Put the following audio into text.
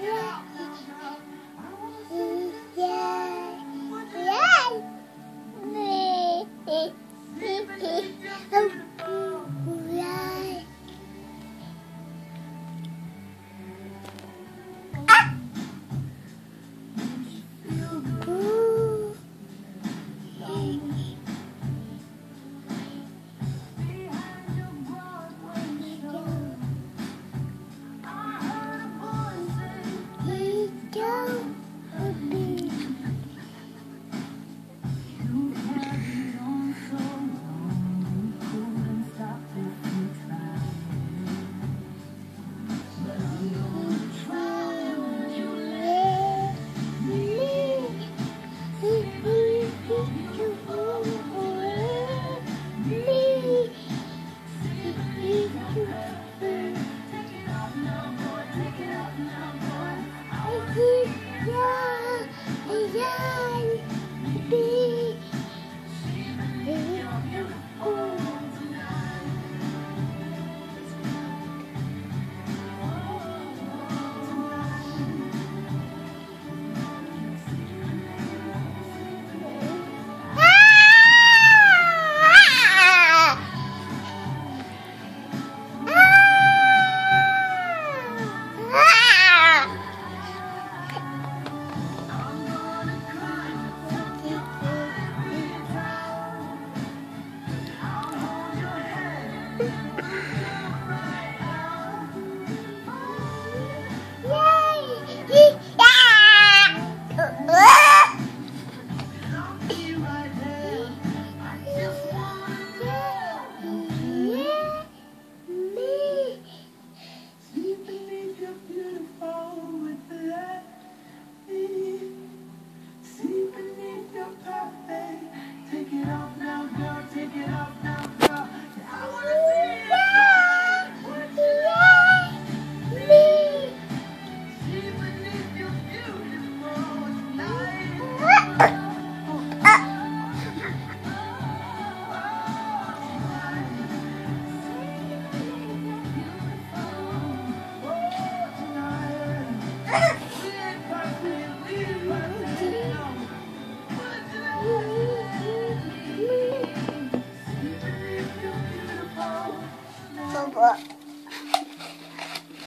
Yeah. Yeah. Yeah. Ah!